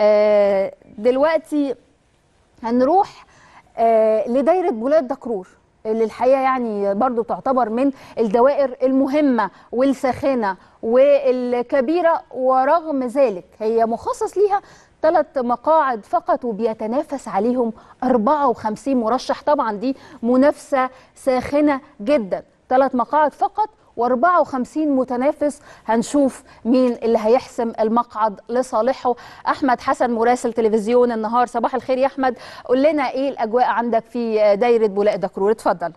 آه، دلوقتي هنروح آه، لدايرة بولاد دكرور اللي الحقيقة يعني برضو تعتبر من الدوائر المهمة والساخنة والكبيرة ورغم ذلك هي مخصص ليها ثلاث مقاعد فقط وبيتنافس عليهم 54 مرشح. طبعا دي منافسة ساخنة جدا. ثلاث مقاعد فقط و54 متنافس هنشوف مين اللي هيحسم المقعد لصالحه. أحمد حسن مراسل تلفزيون النهار. صباح الخير يا أحمد. قول لنا إيه الأجواء عندك في دايرة بولاق دكرور؟ اتفضل.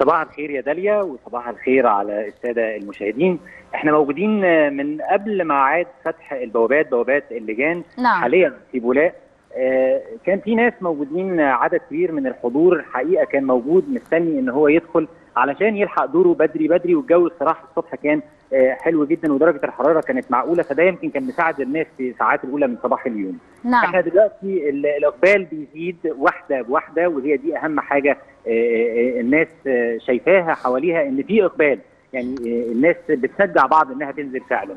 صباح الخير يا داليا وصباح الخير على السادة المشاهدين. إحنا موجودين من قبل ميعاد فتح البوابات بوابات اللجان نعم. حاليا في بولاق. آه، كان في ناس موجودين عدد كبير من الحضور. الحقيقة كان موجود مستني إن هو يدخل. علشان يلحق دوره بدري بدري والجو الصراحة الصبح كان آه، حلو جدا ودرجة الحرارة كانت معقولة فده يمكن كان مساعد الناس في الساعات الأولى من صباح اليوم. نعم إحنا دلوقتي ال- الإقبال بيزيد واحدة بواحدة وهي دي أهم حاجة آه، آه، الناس شايفاها حواليها إن في إقبال يعني الناس بتشجع بعض إنها تنزل فعلا.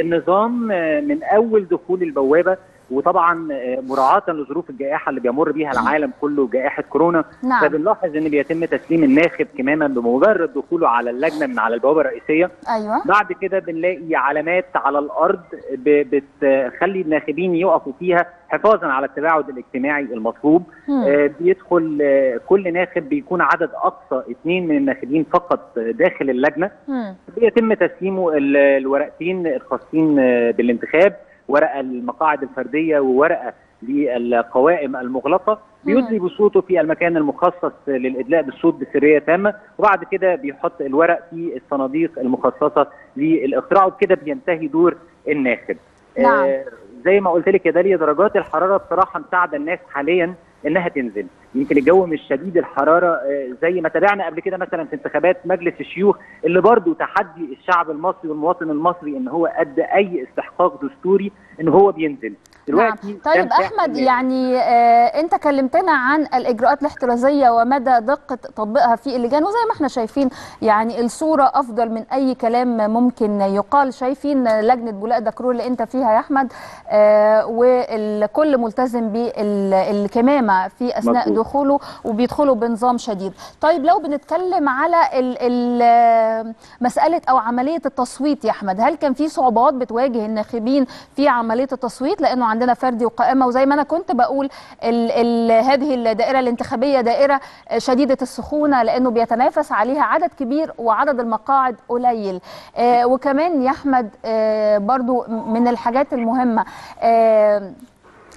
النظام من أول دخول البوابة وطبعا آه، مراعاة لظروف الجائحة اللي بيمر بيها العالم كله جائحة كورونا. نعم. فبنلاحظ إن بيتم تسليم الناخب كماما بمجرد دخوله على اللجنة من على البوابة الرئيسية. أيوه. بعد كده بنلاقي علامات على الأرض بتخلي الناخبين يقفوا فيها حفاظا على التباعد الاجتماعي المطلوب. آه، بيدخل آه، كل ناخب بيكون عدد أقصى اثنين من الناخبين فقط داخل اللجنة. مم. بيتم تسليمه ال- الورقتين الخاصين آه، بالانتخاب. ورقة المقاعد الفردية وورقة للقوائم المغلقة بيدلي بصوته في المكان المخصص للإدلاء بالصوت بسرية تامة وبعد كده بيحط الورق في الصناديق المخصصة للاخراع وبكده بينتهي دور الناخب. نعم. آه، زي ما قلت لك يا داليا درجات الحرارة بصراحة مساعدة الناس حاليا إنها تنزل. يمكن الجو مش شديد الحرارة آه، زي ما تابعنا قبل كده مثلا في انتخابات مجلس الشيوخ اللي برضو تحدي الشعب المصري والمواطن المصري إن هو قد أي استحقاق دستوري إن هو بينزل. نعم طيب أحمد. يعني آه أنت كلمتنا عن الإجراءات الاحترازية ومدى دقة تطبيقها في اللجان وزي ما إحنا شايفين يعني الصورة أفضل من أي كلام ممكن يقال شايفين لجنة بولاق دكرور اللي أنت فيها يا أحمد آه والكل ملتزم بالكمامة في أثناء مظبوط. دخوله وبيدخلوا بنظام شديد طيب لو بنتكلم على ال ال مسألة أو عملية التصويت يا أحمد هل كان في صعوبات بتواجه الناخبين في عملية التصويت لأنه عندنا فردي وقائمة وزي ما أنا كنت بقول ال ال هذه الدائرة الانتخابية دائرة شديدة السخونة لأنه بيتنافس عليها عدد كبير وعدد المقاعد قليل. آه وكمان يا أحمد آه برضو من الحاجات المهمة آه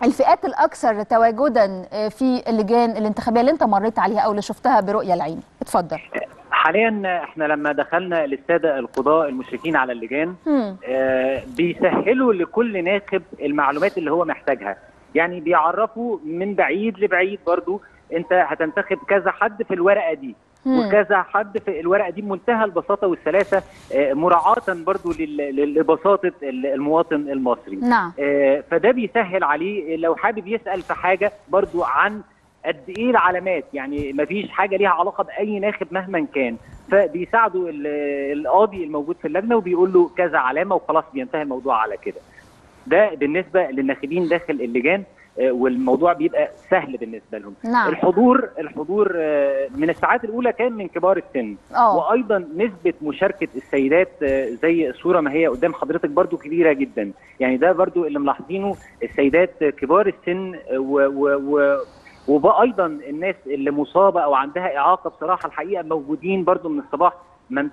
الفئات الأكثر تواجدا آه، في اللجان الانتخابية اللي أنت مريت عليها أو اللي شفتها برؤية العين. اتفضل. حاليا إحنا لما دخلنا للساده القضاء المشرفين على اللجان. آه، بيسهلوا لكل ناخب المعلومات اللي هو محتاجها. يعني بيعرفوا من بعيد لبعيد برضو أنت هتنتخب كذا حد في الورقة دي. وكذا حد في الورقة دي بمنتهى البساطة والسلاسة آه، مراعاة برضو لبساطه ال- المواطن المصري. نعم. آه، فده بيسهل عليه. لو حابب يسأل في حاجة برضو عن قد إيه العلامات؟ يعني مفيش حاجة ليها علاقة بأي ناخب مهما كان. فبيساعدوا ال- القاضي الموجود في اللجنة وبيقول له كذا علامة وخلاص بينتهي الموضوع على كده. ده بالنسبة للناخبين داخل اللجان آه، والموضوع بيبقى سهل بالنسبة لهم. نعم. الحضور الحضور آه، من الساعات الأولى كان من كبار السن. آه. وأيضا نسبة مشاركة السيدات آه، زي الصورة ما هي قدام حضرتك برضو كبيرة جدا. يعني ده برضو اللي ملاحظينه السيدات كبار السن آه، و و و وأيضا الناس اللي مصابة أو عندها إعاقة بصراحة الحقيقة موجودين برضو من الصباح ما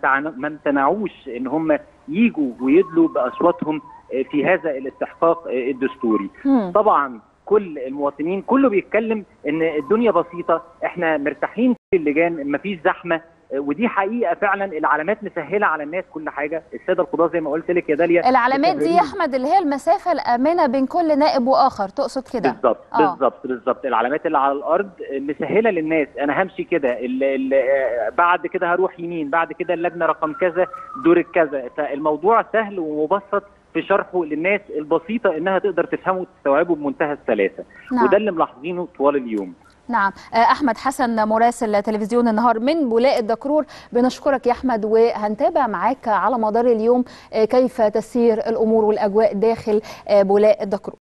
امتنعوش إن هم يجوا ويدلوا بأصواتهم آه، في هذا الاستحقاق آه، الدستوري. طبعا كل المواطنين كله بيتكلم إن الدنيا بسيطة إحنا مرتاحين في اللجان مفيش زحمة ودي حقيقة فعلا العلامات مسهلة على الناس كل حاجة. السادة القضاة زي ما قلت لك يا داليا العلامات دي يا. أحمد اللي هي المسافة الآمنة بين كل نائب وآخر تقصد كده؟ بالظبط آه. بالظبط بالظبط. العلامات اللي على الأرض مسهلة للناس. أنا همشي كده. ال- ال- آه، بعد كده هروح يمين بعد كده اللجنة رقم كذا دور كذا. فالموضوع سهل ومبسط في شرحه للناس البسيطة إنها تقدر تفهمه وتستوعبه بمنتهى السلاسة. نعم. وده اللي ملاحظينه طوال اليوم. نعم. آه، أحمد حسن مراسل تلفزيون النهار من بولاق الدكرور. بنشكرك يا أحمد وهنتابع معاك على مدار اليوم آه، كيف تسير الأمور والأجواء داخل آه، بولاق الدكرور.